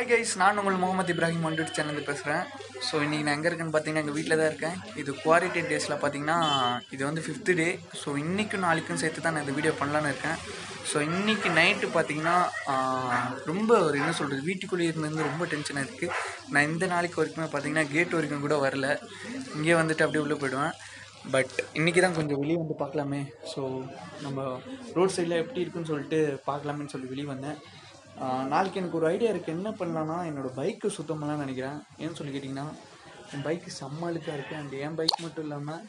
Hi guys நான் உங்கள் முகமது இப்ராஹிம் மண்டூட் சேனல் பேசுகிறேன் ஸோ இன்றைக்கி நான் எங்கே இருக்கேன்னு பார்த்தீங்கன்னா எங்கள் வீட்டில் தான் இருக்கேன். இது குவாரிட்டி டேஸில் பார்த்தீங்கன்னா இது வந்து ஃபிஃப்த்து டே ஸோ இன்றைக்கும் நாளைக்கும் சேர்த்து தான் நான் இந்த வீடியோ பண்ணலான்னு இருக்கேன். ஸோ இன்றைக்கி நைட்டு பார்த்தீங்கன்னா ரொம்ப ஒரு என்ன சொல்கிறது வீட்டுக்குள்ளேயே இருந்து ரொம்ப டென்ஷனாக இருக்குது நான் இந்த நாளைக்கு வரைக்குமே பார்த்தீங்கன்னா கேட் வரைக்கும் கூட வரல. இங்கே வந்துட்டு அப்படியே உள்ளே போயிடுவேன். பட் இன்றைக்கி தான் கொஞ்சம் வெளியே வந்து பார்க்கலாமே. ஸோ நம்ம ரோட் சைடில் எப்படி இருக்குன்னு சொல்லிட்டு பார்க்கலாமேன்னு சொல்லி வெளியே வந்தேன். நாளைக்கு எனக்கு ஒரு ஐடியா இருக்குது என்ன பண்ணலான்னா என்னோடய பைக்கு சுத்தம் பண்ணலாம்னு நினைக்கிறேன். ஏன்னு சொல்லி கேட்டிங்கன்னா என் பைக்கு செம்ம அழுக்காக இருக்குது அண்ட் என் பைக் மட்டும் இல்லாமல்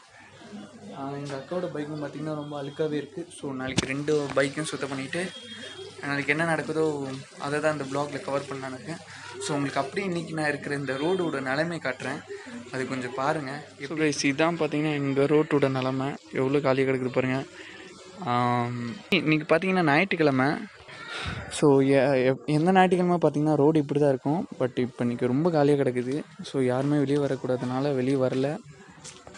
எங்கள் அக்காவோட பைக்கும் பார்த்திங்கன்னா ரொம்ப அழுக்காகவே இருக்குது ஸோ நாளைக்கு ரெண்டு பைக்கும் சுத்தம் பண்ணிவிட்டு நாளைக்கு என்ன நடக்குதோ அதை தான் அந்த பிளாகில் கவர் பண்ணலான்னு இருக்கேன் ஸோ உங்களுக்கு அப்படியே இன்றைக்கி நான் இருக்கிற இந்த ரோடோட நிலைமை காட்டுறேன். அது கொஞ்சம் பாருங்கள் ஸோ கைஸ் இதான் பார்த்தீங்கன்னா எங்கள் ரோட்டோட நிலமை. எவ்வளோ காலியாக கிடக்குது பாருங்கள் இன்றைக்கி பார்த்தீங்கன்னா ஞாயிற்றுக்கிழமை. ஸோ எந்த ஞாயிற்றுக்கிழமை பார்த்திங்கன்னா ரோடு இப்படி தான் இருக்கும். பட் இப்போ இன்றைக்கி ரொம்ப காலியாக கிடக்குது. ஸோ யாருமே வெளியே வரக்கூடாதனால வெளியே வரல.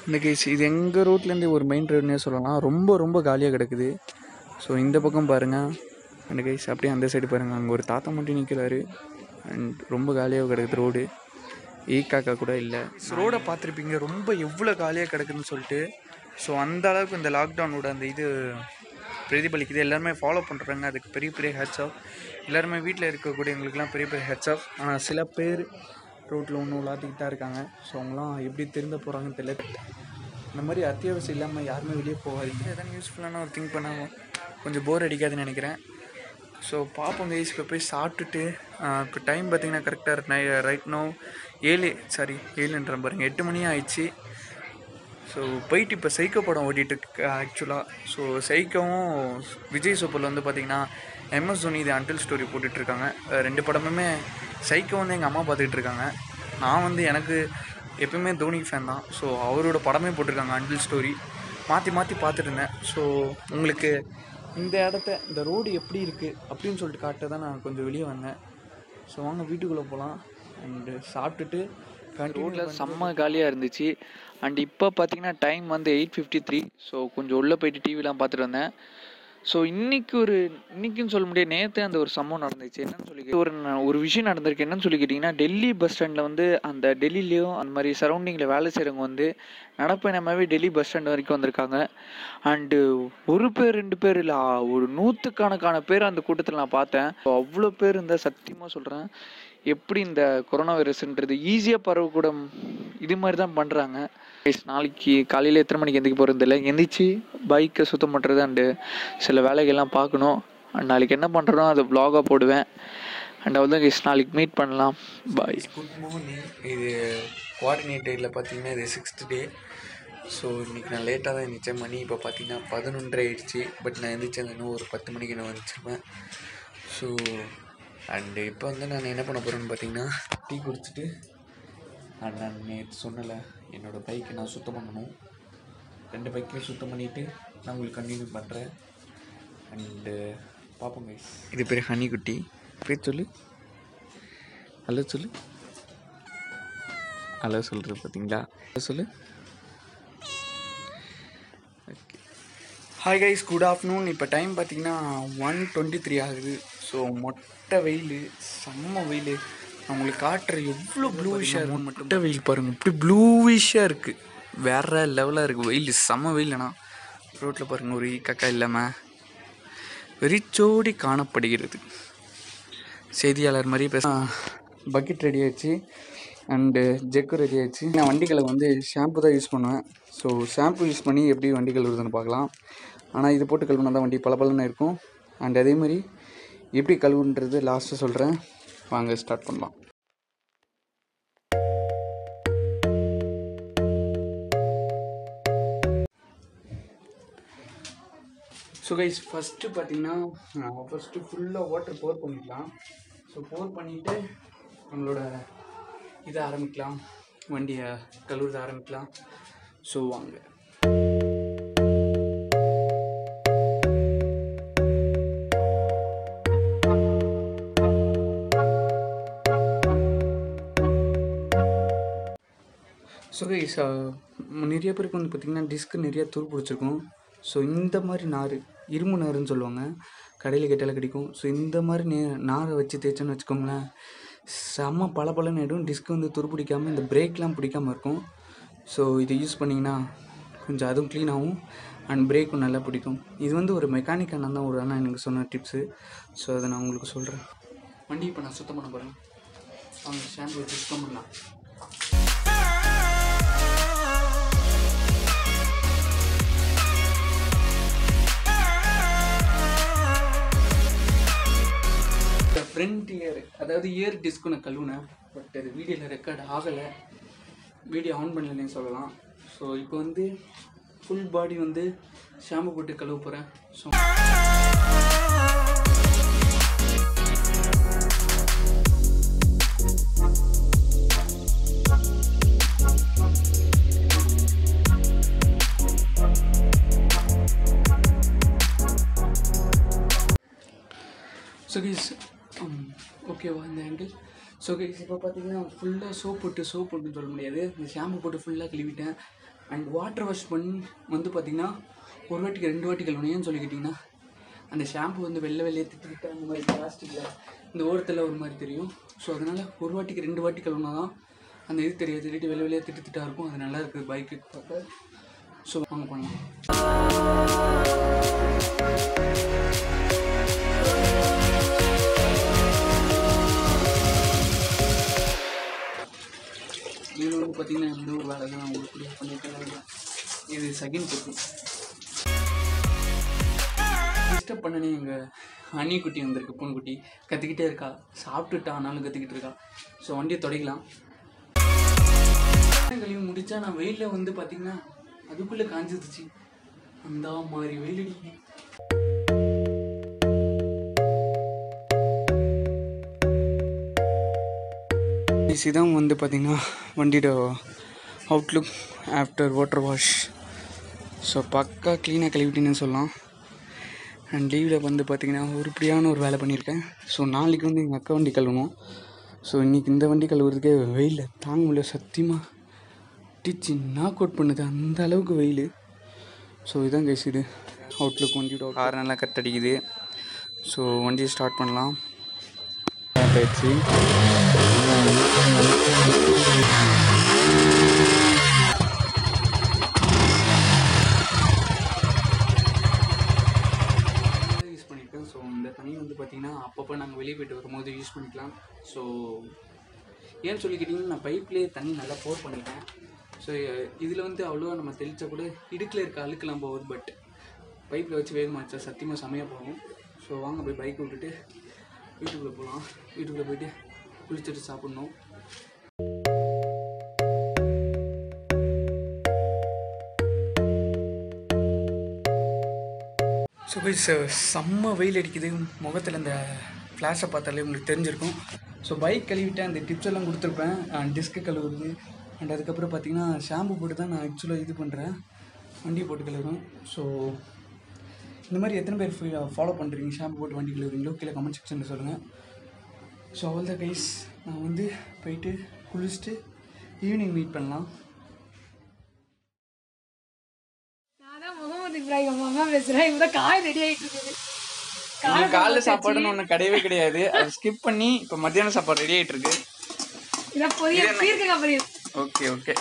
இந்த கேஸ் இது எங்கள் ரோட்லேருந்து ஒரு மெயின் ரோடுனே சொல்லலாம். ரொம்ப ரொம்ப காலியாக கிடக்குது. ஸோ இந்த பக்கம் பாருங்கள் அண்ட் கேஸ் அப்படியே அந்த சைடு பாருங்கள் அங்கே ஒரு தாத்தா மட்டும் நிற்கிறாரு அண்ட் ரொம்ப காலியாக கிடக்குது ரோடு ஈ காக்கா கூட இல்லை. ரோடை பார்த்துருப்பீங்க. ரொம்ப எவ்வளோ காலியாக கிடக்குதுன்னு சொல்லிட்டு. ஸோ அந்த அளவுக்கு இந்த லாக்டவுனோட அந்த இது பிரதிபலிக்குது. எல்லாருமே ஃபாலோ பண்ணுறாங்க அதுக்கு பெரிய பெரிய ஹேட்ஸ் ஆஃப் எல்லாருமே வீட்டில் இருக்கக்கூடியவங்களுக்குலாம் பெரிய பெரிய ஹேட்ஸ் ஆஃப் ஆனால் சில பேர் ரோட்டில் ஒன்று விளாத்திக்கிட்டு தான் இருக்காங்க. ஸோ அவங்களாம் எப்படி திருந்த போகிறாங்கன்னு தெரியல. இந்த மாதிரி அத்தியாவசியம் இல்லாமல் யாருமே வெளியே போகாதீங்க. எதாவது யூஸ்ஃபுல்லான ஒரு திங்க் பண்ணாமல் கொஞ்சம் போர் அடிக்காதுன்னு நினைக்கிறேன். ஸோ பார்ப்போம் கைஸ் இப்போ போய் சாப்பிட்டுட்டு இப்போ டைம் பார்த்தீங்கன்னா கரெக்டாக நை ரைட் நோ ஏழு சாரி ஏழுன்ற பாருங்கள் எட்டு மணி ஆயிடுச்சு. ஸோ போயிட்டு இப்போ சைக்கோ படம் ஓடிட்டுருக்கு ஆக்சுவலாக ஸோ சைக்கோவும் விஜய் சூப்பரில் வந்து பார்த்திங்கன்னா எம்எஸ் தோனி இது அன்டில் ஸ்டோரி போட்டுட்ருக்காங்க. ரெண்டு படமுமே சைக்கோ வந்து எங்கள் அம்மா பார்த்துக்கிட்டு இருக்காங்க நான் வந்து எனக்கு எப்பயுமே தோனி ஃபேன் தான். ஸோ அவரோட படமே போட்டிருக்காங்க அன்டில் ஸ்டோரி மாற்றி மாற்றி பார்த்துட்டுருந்தேன் ஸோ உங்களுக்கு இந்த இடத்த இந்த ரோடு எப்படி இருக்குது அப்படின்னு சொல்லிட்டு காட்ட தான் நான் கொஞ்சம் வெளியே வந்தேன். ஸோ வாங்க வீட்டுக்குள்ளே போகலாம் அண்டு சாப்பிட்டுட்டு ரோட்டில் செம்ம காலியாக இருந்துச்சு. அண்ட் இப்போ பார்த்தீங்கன்னா டைம் வந்து எயிட் ஃபிஃப்டி த்ரீ ஸோ கொஞ்சம் உள்ளே போயிட்டு டிவிலாம் பார்த்துட்டு வந்தேன். ஸோ இன்னைக்கு ஒரு இன்னைக்குன்னு சொல்ல முடியாது. நேற்று அந்த ஒரு சம்பவம் நடந்துச்சு. என்னன்னு சொல்லி ஒரு ஒரு விஷயம் நடந்திருக்கு. என்னன்னு சொல்லி கேட்டிங்கன்னா டெல்லி பஸ் ஸ்டாண்டில் வந்து அந்த டெல்லிலேயும் அந்த மாதிரி சரௌண்டிங்கில் வேலை செய்கிறவங்க வந்து நடப்பயணமாகவே டெல்லி பஸ் ஸ்டாண்ட் வரைக்கும் வந்திருக்காங்க. அண்டு ஒரு பேர் ரெண்டு பேர் இல்லை ஒரு நூற்றுக்கணக்கான பேர் அந்த கூட்டத்தில் நான் பார்த்தேன். அவ்வளோ பேர் இருந்தால் சத்தியமாக சொல்கிறேன் எப்படி இந்த கொரோனா வைரஸ்ன்றது ஈஸியாக பரவக்கூட இது மாதிரி தான் பண்ணுறாங்க நாளைக்கு காலையில் எத்தனை மணிக்கு எந்திரிக்க போகிறது இல்லை எந்திரிச்சு பைக்கை சுத்தம் பண்ணுறது அண்டு சில வேலைகள்லாம் பார்க்கணும். அண்ட் நாளைக்கு என்ன பண்ணுறனோ அதை ப்ளாகாக போடுவேன். அண்ட் அவ்வளோ கைஸ் நாளைக்கு மீட் பண்ணலாம். பாய் குட் மார்னிங் இது கோஆர்டினேட்டரில் பார்த்தீங்கன்னா இது சிக்ஸ்த் டே ஸோ இன்றைக்கி நான் லேட்டாக தான் எழுந்திரிச்சேன் மணி இப்போ பார்த்தீங்கன்னா பதினொன்றரை ஆயிடுச்சு. பட் நான் எழுந்திரிச்சேன் இன்னும் ஒரு பத்து மணிக்கு நான் வந்துச்சிருப்பேன் ஸோ அண்டு இப்போ வந்து நான் என்ன பண்ண போகிறேன்னு பார்த்தீங்கன்னா டீ குடிச்சிட்டு அண்ட் நான் நேற்று சொன்னல என்னோடய பைக்கை நான் சுத்தம் பண்ணணும். ரெண்டு பைக்கையும் சுத்தம் பண்ணிவிட்டு நான் உங்களுக்கு கண்டினியூ பண்ணுறேன் அண்டு பார்ப்போம் கைஸ் இது பேர் ஹனி குட்டி பேர் சொல்லு. ஹலோ சொல்லு. ஹலோ சொல்கிறது பார்த்தீங்களா ஹலோ சொல்லு. Okay hi guys good afternoon இப்போ டைம் பார்த்தீங்கன்னா ஒன் டுவெண்ட்டி த்ரீ ஆகுது. ஸோ மொட்டை வெயில் செம்ம வெயில். நான் உங்களுக்கு காட்டுற எவ்வளோ ப்ளூவிஷாக இருக்கும் மொட்டை வெயில் பாருங்கள் இப்படி ப்ளூவிஷாக இருக்குது வேற லெவலாக இருக்குது வெயில் செம்ம வெயில்னா ரோட்டில் பாருங்கள் ஒரு கக்கா இல்லாமல் வெறிச்சோடி காணப்படுகிறது. செய்தியாளர் மாதிரி பேச பக்கெட் ரெடி ஆயிடுச்சு. அண்டு ஜெக்கு ரெடி ஆயிடுச்சு. நான் வண்டிகளை வந்து ஷாம்பு தான் யூஸ் பண்ணுவேன். ஸோ ஷாம்பு யூஸ் பண்ணி எப்படி வண்டி கழுவுறதுன்னு பார்க்கலாம். ஆனால் இது போட்டு கழுவுனா தான் வண்டி பளபளன்னு இருக்கும். அண்ட் அதே மாதிரி எப்படி கழுவுன்றது லாஸ்ட்டு சொல்கிறேன் வாங்க ஸ்டார்ட் பண்ணலாம். ஸோ கைஸ் ஃபஸ்ட்டு பார்த்தீங்கன்னா ஃபஸ்ட்டு ஃபுல்லாக வாட்டர் போர் பண்ணிக்கலாம் ஸோ போர் பண்ணிவிட்டு நம்மளோட இதை ஆரம்பிக்கலாம். வண்டியை கழுவுறத ஆரம்பிக்கலாம். ஸோ வாங்க. ஸோ கைஸ் நிறைய பேருக்கு வந்து பார்த்திங்கன்னா டிஸ்க்கு நிறையா துரு பிடிச்சிருக்கும். ஸோ இந்த மாதிரி நார் இரும்பு நாருன்னு சொல்லுவாங்க. கடையில் கேட்டாலே கிடைக்கும். ஸோ இந்த மாதிரி நே நாரை வச்சு தேய்ச்சோன்னு வச்சுக்கோங்களேன் செம்ம பளபளன்னு ஆகிடும் டிஸ்க் வந்து துரு பிடிக்காமல் இந்த பிரேக்லாம் பிடிக்காமல் இருக்கும். ஸோ இதை யூஸ் பண்ணிங்கன்னா கொஞ்சம் அதுவும் க்ளீன் ஆகும். அண்ட் பிரேக்கும் நல்லா பிடிக்கும். இது வந்து ஒரு மெக்கானிக் அண்ணன் தான் ஒரு அண்ணா எனக்கு சொன்ன டிப்ஸு ஸோ அதை நான் உங்களுக்கு சொல்கிறேன் வண்டி இப்போ நான் சுத்தம் பண்ண போகிறேன் அவங்க ஸ்டாண்ட் வச்சு சுத்தம் பண்ணலாம் ஃப்ரண்ட் இயர் அதாவது இயர் டிஸ்க்கு நான் கழுவுனேன். பட் அது வீடியோவில் ரெக்கார்ட் ஆகலை. வீடியோ ஆன் பண்ணலன்னு சொல்லலாம். ஸோ இப்போ வந்து ஃபுல் பாடி வந்து ஷாம்பு போட்டு கழுவ போகிறேன் ஸோ ஸோ கீஸ் ஓகேவா இந்த ஆங்கிள் ஸோ கைஸ் இப்போ பார்த்தீங்கன்னா ஃபுல்லாக சோப் போட்டு சோப் போட்டுன்னு சொல்ல முடியாது. இந்த ஷாம்பு போட்டு ஃபுல்லாக கழுவிட்டேன். அண்ட் வாட்டர் வாஷ் பண்ணி வந்து பார்த்தீங்கன்னா ஒரு வாட்டிக்கு ரெண்டு வாட்டி கழுவணும் சொல்லிக்கிட்டிங்கன்னா அந்த ஷாம்பு வந்து வெள்ளை வெளியே திட்டுக்கிட்டு அந்த மாதிரி பிளாஸ்டிக்கில் இந்த ஓரத்தில் ஒரு மாதிரி தெரியும். ஸோ அதனால் ஒரு வாட்டிக்கு ரெண்டு வாட்டி கழுவினா தான் அந்த இது தெரியாது திட்டு வெள்ளை வெளியே திட்டுத்திட்டா இருக்கும். அது நல்லா இருக்குது பைக்கு பார்க்க. ஸோ வாங்க பண்ணலாம் இப்போ வந்து பார்த்தீங்கன்னா எந்த ஒரு வேலை தான் உங்களுக்கு பண்ணிட்டு இது செகண்ட் குட்டி. டிஸ்டர்ப் பண்ணனே எங்கள் அண்ணி குட்டி வந்திருக்கு பூன்குட்டி கற்றுக்கிட்டே இருக்கா. சாப்பிட்டுட்டா ஆனாலும் கற்றுக்கிட்டு இருக்கா. ஸோ வண்டியை தொடக்கலாம். கழுவி முடித்தா நான் வெயிலில் வந்து பார்த்தீங்கன்னா அதுக்குள்ளே காஞ்சிருச்சு. அந்த மாதிரி வெயில் அடிக்கும் இதான் வந்து பார்த்திங்கன்னா வண்டியோட outlook after water wash so பக்கா க்ளீனாக கழுவிட்டேன்னு சொல்லலாம். அண்ட் லீவில் வந்து பார்த்திங்கன்னா உருப்படியான ஒரு வேலை பண்ணியிருக்கேன். ஸோ நாளைக்கு வந்து எங்கள் அக்கா வண்டி கழுவணும். ஸோ இன்றைக்கி இந்த வண்டி கழுவுறதுக்கே வெயிலில் தாங்க முடியல. சத்தியமாக டிச்சு நாக் அவுட் பண்ணுது. அந்த அளவுக்கு வெயில். ஸோ இதான் கைஸ் இது. அவுட்லுக் வண்டியோட கார் நல்லா கட் அடிக்குது ஸோ வண்டியை ஸ்டார்ட் பண்ணலாம். பண்ணியிருக்கேன் ஸோ இந்த தண்ணி வந்து பார்த்திங்கன்னா அப்பப்போ நாங்கள் வெளியே போயிட்டு வரும்போது யூஸ் பண்ணிக்கலாம். ஸோ ஏன்னு சொல்லி கேட்டிங்கன்னா நான் பைப்லேயே தண்ணி நல்லா போர் பண்ணிட்டேன். ஸோ இதில் வந்து அவ்வளோவா நம்ம தெளித்தா கூட இடுக்கில் இருக்க அழுக்கெல்லாம் போகுது பட் பைப்பில் வச்சு வேகமாக வச்சா சத்தியமாக செமையாக போகும். ஸோ வாங்க போய் பைக் விட்டுட்டு வீட்டுக்குள்ளே போகலாம் வீட்டுக்குள்ளே போயிட்டு குளிச்சுட்டு சாப்பிட்ணும். ஸோ கைஸ் செம்ம வெயில் அடிக்குது. முகத்தில் இந்த ஃப்ளாஷை பார்த்தாலே உங்களுக்கு தெரிஞ்சிருக்கும். ஸோ பைக் கழுவிட்டேன் அந்த டிப்ஸ் எல்லாம் கொடுத்துருப்பேன். டிஸ்க்கு கழுவுறது. அண்ட் அதுக்கப்புறம் பார்த்தீங்கன்னா ஷாம்பு போட்டு தான் நான் ஆக்சுவலாக இது பண்ணுறேன் வண்டி போட்டு கழுவுறேன். ஸோ இந்த மாதிரி எத்தனை பேர் ஃபாலோ பண்ணுறீங்க ஷாம்பு போட்டு வண்டி கழுவுறீங்களோ? கீழே கமெண்ட் செக்ஷனில் சொல்லுங்கள் ஸோ அவள் தான் கைஸ் நான் வந்து போயிட்டு குளிச்சுட்டு ஈவினிங் மீட் பண்ணலாம். நான் தான் முகமது இப்ராஹிம் அம்மா காய் ரெடி ஆயிட்டு இருக்குது. காலைல சாப்பாடுன்னு ஒன்று கிடையவே கிடையாது. அது ஸ்கிப் பண்ணி இப்போ மத்தியான சாப்பாடு ரெடி ஆகிட்டு இருக்கு ஓகே ஓகே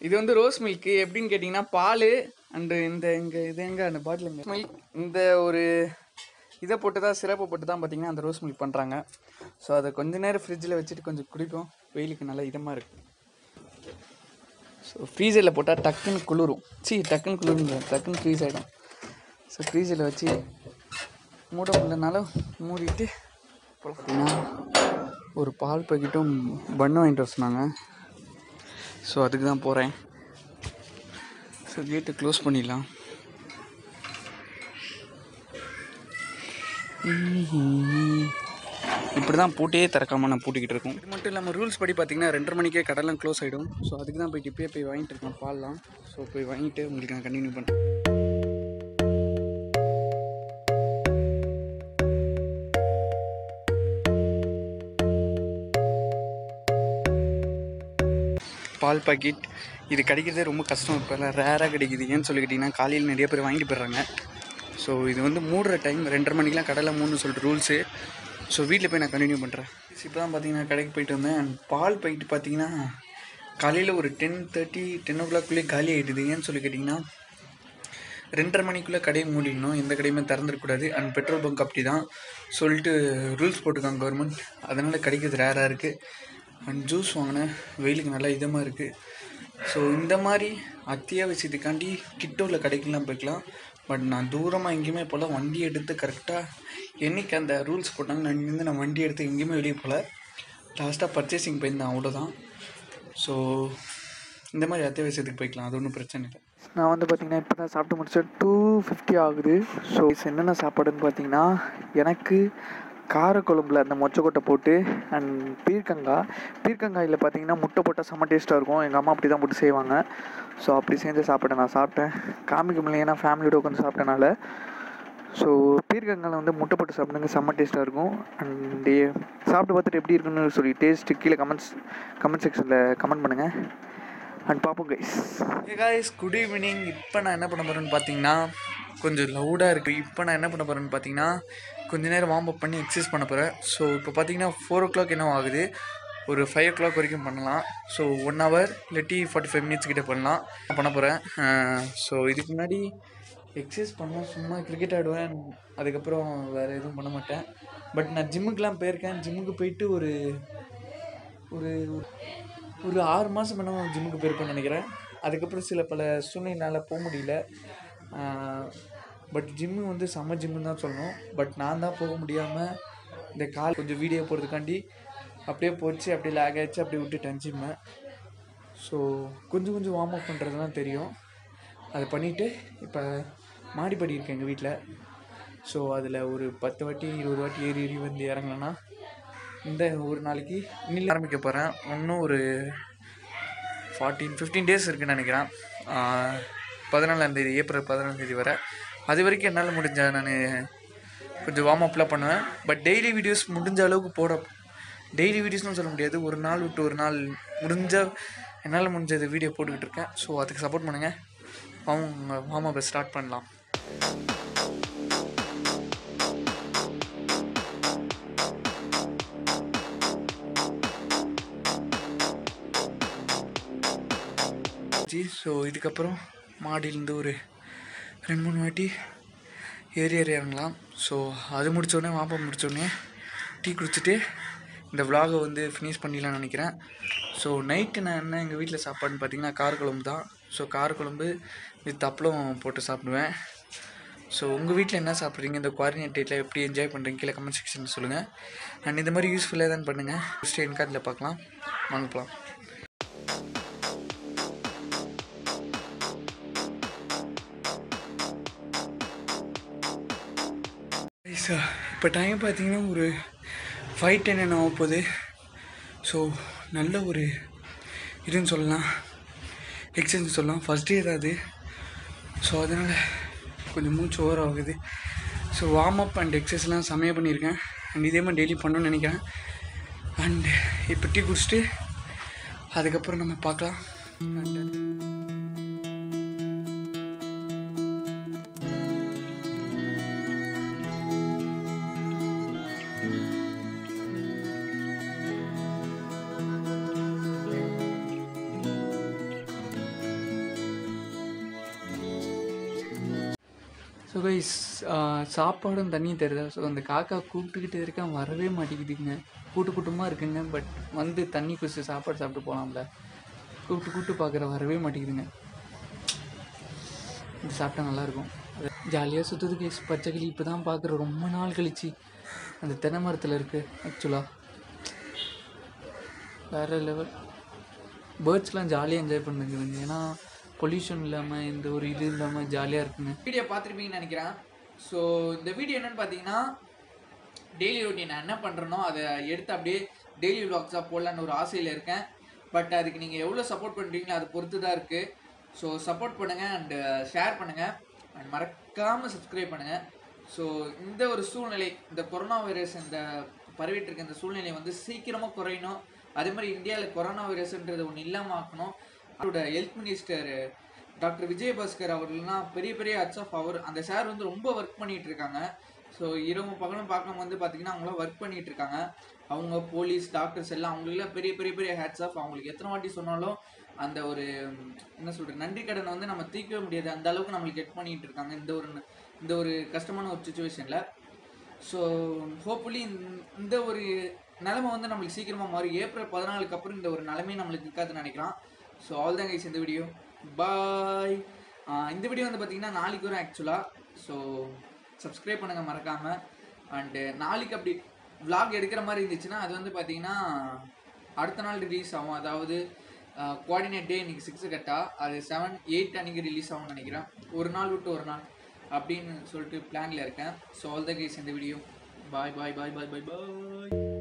இது வந்து ரோஸ் மில்க் எப்படின்னு கேட்டிங்கன்னா பால் அண்டு இந்த இங்கே இது எங்கே? அந்த பாட்டில் மில்க் இந்த ஒரு இதை போட்டு தான் சிறப்பு போட்டு தான் பார்த்தீங்கன்னா அந்த ரோஸ் மில்க் பண்ணுறாங்க ஸோ அதை கொஞ்ச நேரம் ஃப்ரிட்ஜில் வச்சுட்டு கொஞ்சம் குடிப்போம். வெயிலுக்கு நல்லா இதமாக இருக்குது ஸோ ஃப்ரீசரில் போட்டால் டக்குன்னு குளிரும். சி டக்குன்னு குளிருங்க. டக்குன்னு ஃப்ரீஸ் ஆகிடும் ஸோ ஃப்ரீசரில் வச்சு மூட முடியலனாலும் மூடிட்டு பார்த்தீங்கன்னா ஒரு பால் பாக்கெட்டும் பண்ணு வாங்கிட்டு வர சொன்னாங்க. ஸோ அதுக்கு தான் போகிறேன் ஸோ கேட்டை க்ளோஸ் பண்ணிடலாம். இப்படி தான் பூட்டியே திறக்காம நான் பூட்டிக்கிட்டு இருக்கோம். இது மட்டும் இல்லாமல் ரூல்ஸ் படி பார்த்தீங்கன்னா ரெண்டரை மணிக்கே கடலாம் க்ளோஸ் ஆகிடும் ஸோ அதுக்கு தான் போய் இப்போயே போய் வாங்கிட்டு இருக்கேன் பால்லாம். ஸோ போய் வாங்கிட்டு உங்களுக்கு நான் கண்டினியூ பண்ணேன் பால் பாக்கெட் இது கிடைக்கிறதே ரொம்ப கஷ்டம். இப்போல்லாம் ரேராக கிடைக்குது. ஏன்னு சொல்லிக்கிட்டிங்கன்னா காலையில் நிறைய பேர் வாங்கிட்டு போயிடுறாங்க. ஸோ இது வந்து மூடுற டைம் ரெண்டரை மணிக்கெலாம் கடையில் மூணுன்னு சொல்லிட்டு ரூல்ஸு ஸோ வீட்டில் போய் நான் கண்டினியூ பண்ணுறேன் இப்போ தான் பார்த்தீங்கன்னா கடைக்கு போயிட்டு வந்தேன். அண்ட் பால் போயிட்டு பார்த்தீங்கன்னா காலையில் ஒரு டென் தேர்ட்டி டென் ஓ கிளாக்குள்ளேயே காலி ஆகிடுது ஏன்னு சொல்லி கேட்டிங்கன்னா ரெண்டரை மணிக்குள்ளே கடையை மூடிடணும். எந்த கடையுமே திறந்துடக்கூடாது அண்ட் பெட்ரோல் பங்க் அப்படி தான் சொல்லிட்டு ரூல்ஸ் போட்டிருக்காங்க கவர்மெண்ட் அதனால் கிடைக்கிறது ரேராக இருக்குது அண்ட் ஜூஸ் வாங்கினேன். வெயிலுக்கு நல்லா இதமாக இருக்குது ஸோ இந்த மாதிரி அத்தியாவசியத்துக்காண்டி கிட்ட உள்ள கடைக்கெல்லாம் போய்க்கலாம். பட் நான் தூரமாக எங்கேயுமே போகல வண்டி எடுத்து கரெக்டாக என்னைக்கு அந்த ரூல்ஸ் போட்டாங்க நான் இங்கேருந்து நான் வண்டி எடுத்து எங்கேயுமே வெளியே போகல லாஸ்ட்டாக பர்ச்சேசிங் போயிருந்தேன் அவ்வளோதான் ஸோ இந்த மாதிரி அத்தியாவசியத்துக்கு போய்க்கலாம் அது ஒன்றும் பிரச்சனை இல்லை. நான் வந்து பார்த்திங்கன்னா இப்போ தான் சாப்பிட்டு முடிச்சேன். டூ ஃபிஃப்டி ஆகுது. ஸோ என்னென்ன சாப்பாடுன்னு பார்த்தீங்கன்னா எனக்கு காரக்குழம்புல அந்த மொச்சக்கொட்டை போட்டு அண்ட் பீர்க்கங்காய் பீர்க்கங்காயில் பார்த்தீங்கன்னா முட்டை போட்டால் செம்ம டேஸ்ட்டாக இருக்கும். எங்கள் அம்மா அப்படி தான் போட்டு செய்வாங்க. ஸோ அப்படி செஞ்சு சாப்பிட்டேன். நான் சாப்பிட்டேன். காமிக்க முடியல ஏன்னா ஃபேமிலியோட உட்காந்து சாப்பிட்டனால. ஸோ பீர்க்கங்காயில் வந்து முட்டை போட்டு சாப்பிடுங்க செம்ம டேஸ்ட்டாக இருக்கும். அண்ட் சாப்பிட்டு பார்த்துட்டு எப்படி இருக்குன்னு சொல்லி டேஸ்ட்டு கீழே கமெண்ட்ஸ் கமெண்ட் செக்ஷனில் கமெண்ட் பண்ணுங்கள் அண்ட் பார்ப்போம் guys hey guys good evening இப்போ நான் என்ன பண்ண போகிறேன்னு பார்த்தீங்கன்னா கொஞ்சம் லவுடாக இருக்குது இப்போ நான் என்ன பண்ண போகிறேன்னு பார்த்தீங்கன்னா கொஞ்ச நேரம் வார்ம் அப் பண்ணி எக்ஸசைஸ் பண்ண போகிறேன் ஸோ இப்போ பார்த்தீங்கன்னா ஃபோர் ஓ கிளாக் என்ன ஆகுது. ஒரு ஃபைவ் ஓ கிளாக் வரைக்கும் பண்ணலாம். ஸோ ஒன் ஹவர் இல்லாட்டி ஃபார்ட்டி ஃபைவ் மினிட்ஸ் கிட்டே பண்ணலாம். நான் பண்ண போகிறேன் ஸோ இதுக்கு முன்னாடி எக்ஸசைஸ் பண்ணால் சும்மா கிரிக்கெட் ஆடுவேன். அதுக்கப்புறம் வேறு எதுவும் பண்ண மாட்டேன். பட் நான் ஜிம்முக்கெலாம் போயிருக்கேன். ஜிம்முக்கு போயிட்டு ஒரு ஒரு ஒரு ஆறு மாதம் பண்ண ஜிம்முக்கு போயிருப்பேன்னு நினைக்கிறேன். அதுக்கப்புறம் சில பல சூழ்நிலைனால் போக முடியல. பட் ஜிம்மு வந்து செம்ம ஜிம்முன்னு தான் சொல்லணும். பட் நான் தான் போக முடியாமல் இந்த கால் கொஞ்சம் வீடியோ போகிறதுக்காண்டி அப்படியே போச்சு அப்படியே லேக் ஆகிடுச்சு அப்படியே விட்டுட்டேன் ஜிம்மை ஸோ கொஞ்சம் கொஞ்சம் வார்ம் அப் பண்ணுறதுலாம் தெரியும். அதை பண்ணிவிட்டு இப்போ மாடிப்படி இருக்குது எங்கள் வீட்டில் ஸோ அதில் ஒரு பத்து வாட்டி இருபது வாட்டி ஏறி ஏறி வந்து இறங்கலன்னா இந்த ஒரு நாளைக்கு இன்னில் ஆரம்பிக்க போகிறேன் இன்னும் ஒரு ஃபார்ட்டீன் ஃபிஃப்டீன் டேஸ் இருக்குன்னு நினைக்கிறேன். பதினாலாந்தேதி ஏப்ரல் பதினாலாந்தேதி வரை. அது வரைக்கும் என்னால் முடிஞ்ச நான் கொஞ்சம் வார்ம் அப்லாம் பண்ணுவேன். பட் டெய்லி வீடியோஸ் முடிஞ்ச அளவுக்கு போட டெய்லி வீடியோஸ்னு சொல்ல முடியாது. ஒரு நாள் விட்டு ஒரு நாள் முடிஞ்ச என்னால் முடிஞ்சது வீடியோ போட்டுக்கிட்டு இருக்கேன். ஸோ அதுக்கு சப்போர்ட் பண்ணுங்கள் அவங்க வார்ம் அப்பை ஸ்டார்ட் பண்ணலாம். ஜி ஸோ இதுக்கப்புறம் மாடியிலேருந்து ஒரு ரெண்டு மூணு வாட்டி ஏறி ஏறி இறங்கலாம். ஸோ அது முடித்தோடனே வாப்பம் முடித்தோடனே டீ குடிச்சிட்டு இந்த விலாகை வந்து ஃபினிஷ் பண்ணிடலாம்னு நினைக்கிறேன். ஸோ நைட்டு நான் என்ன எங்கள் வீட்டில் சாப்பாடுன்னு பார்த்தீங்கன்னா காரக்குழம்பு தான். ஸோ காரக்குழம்பு வித் அப்பளம் போட்டு சாப்பிடுவேன். ஸோ உங்கள் வீட்டில் என்ன சாப்பிட்றீங்க? இந்த குவாரினேட் டேட்டில் எப்படி என்ஜாய் பண்ணுறீங்க கீழே கமெண்ட் செக்ஷனில் சொல்லுங்கள் அண்ட் இந்த மாதிரி யூஸ்ஃபுல்லாக தான் பண்ணுங்கள் ஃபஸ்ட்டு என் கார்டில் பார்க்கலாம். வாங்க ஸோ இப்போ டைம் பார்த்தீங்கன்னா ஒரு ஃபைவ் டென் என்ன ஆக போகுது? ஸோ நல்ல ஒரு இதுன்னு சொல்லலாம். எக்ஸசைஸ் சொல்லலாம். ஃபஸ்ட் டே தான் அது. ஸோ அதனால் கொஞ்சம் மூச்சு ஓவர் ஆகுது. ஸோ வார்ம் அப் அண்ட் எக்ஸசைஸ்லாம் செம்மையாக பண்ணியிருக்கேன். அண்ட் இதே மாதிரி டெய்லி பண்ணணும்னு நினைக்கிறேன். அண்ட் இப்போ டீ குடிச்சிட்டு அதுக்கப்புறம் நம்ம பார்க்கலாம். அண்ட் ஸோ கைஸ் சாப்பாடும் தண்ணியும் தெரியுதா? ஸோ அந்த காக்கா கூப்பிட்டுக்கிட்டே இருக்கேன் வரவே மாட்டேங்குதுங்க. கூட்டு கூட்டமாக இருக்குங்க பட் வந்து தண்ணி குடிச்சு சாப்பாடு சாப்பிட்டு போகலாம்ல கூப்பிட்டு கூப்பிட்டு பார்க்குற வரவே மாட்டேங்குதுங்க. இது சாப்பிட்டா நல்லாயிருக்கும். ஜாலியாக சுற்றுது கைஸ் கிளி இப்போ தான் பார்க்குற ரொம்ப நாள் கழிச்சு. அந்த தென்னை மரத்தில் இருக்குது ஆக்சுவலாக வேறு லெவல் பேர்ட்ஸ்லாம் ஜாலியாக என்ஜாய் பண்ணுதுங்க ஏன்னா பொல்யூஷன் இல்லாமல் எந்த ஒரு இது இல்லாமல் ஜாலியாக இருக்குங்க வீடியோ பார்த்துருப்பீங்கன்னு நினைக்கிறேன். ஸோ இந்த வீடியோ என்னென்னு பார்த்தீங்கன்னா டெய்லி ரொட்டீன் நான் என்ன பண்ணுறேனோ அதை எடுத்து அப்படியே டெய்லி vlogs-ஆ போடலான்னு ஒரு ஆசையில் இருக்கேன். பட் அதுக்கு நீங்கள் எவ்வளோ சப்போர்ட் பண்ணுறீங்களோ அதை பொறுத்து தான் இருக்குது ஸோ சப்போர்ட் பண்ணுங்கள் அண்டு ஷேர் பண்ணுங்கள் அண்ட் மறக்காமல் சப்ஸ்கிரைப் பண்ணுங்கள் ஸோ இந்த ஒரு சூழ்நிலை இந்த கொரோனா வைரஸ் இந்த பரவிட்டு இருக்க இந்த சூழ்நிலை வந்து சீக்கிரமாக குறையணும். அதே மாதிரி இந்தியாவில் கொரோனா வைரஸ்ன்றது ஒன்று இல்லாமல் ஆக்கணும். அவரோட ஹெல்த் மினிஸ்டர் டாக்டர் விஜயபாஸ்கர் அவர்கள்லாம் பெரிய பெரிய ஹட்ஸ் ஆஃப் அவர் அந்த சார் வந்து ரொம்ப ஒர்க் பண்ணிட்டு இருக்காங்க ஸோ இரவு பகலும் பார்க்கும் வந்து பார்த்தீங்கன்னா அவங்களாம் ஒர்க் பண்ணிட்டு இருக்காங்க அவங்க போலீஸ் டாக்டர்ஸ் எல்லாம் அவங்களுக்குலாம் பெரிய பெரிய பெரிய ஹேட்ஸ் ஆஃப் அவங்களுக்கு எத்தனை வாட்டி சொன்னாலும் அந்த ஒரு என்ன சொல்கிறது நன்றி கடனை வந்து நம்ம தீர்க்கவே முடியாது. அந்த அளவுக்கு நம்மளுக்கு கெட் பண்ணிட்டு இருக்காங்க இந்த ஒரு இந்த ஒரு கஷ்டமான ஒரு சுச்சுவேஷனில் ஸோ ஹோப்ஃபுல்லி இந்த ஒரு நிலமை வந்து நம்மளுக்கு சீக்கிரமாக மாறும். ஏப்ரல் பதினாலுக்கு அப்புறம் இந்த ஒரு நிலைமை நம்மளுக்கு இருக்காதுன்னு நினைக்கிறான் ஸோ ஆல் தான் கைஸ் இந்த வீடியோ பாய் இந்த வீடியோ வந்து பார்த்தீங்கன்னா நாளைக்கு வரும் ஆக்சுவலாக ஸோ சப்ஸ்கிரைப் பண்ணுங்கள் மறக்காமல் அண்டு uh, நாளைக்கு அப்படி விளாக் எடுக்கிற மாதிரி இருந்துச்சுன்னா அது வந்து பார்த்தீங்கன்னா அடுத்த நாள் ரிலீஸ் ஆகும். அதாவது கோஆர்டினேட் டே இன்றைக்கி சிக்ஸு கட்டா அது செவன் எயிட் அன்றைக்கி ரிலீஸ் ஆகும்னு நினைக்கிறேன். ஒரு நாள் விட்டு ஒரு நாள் அப்படின்னு சொல்லிட்டு பிளானில் இருக்கேன். ஸோ ஆல் த கேஸ் இந்த video bye bye bye bye bye bye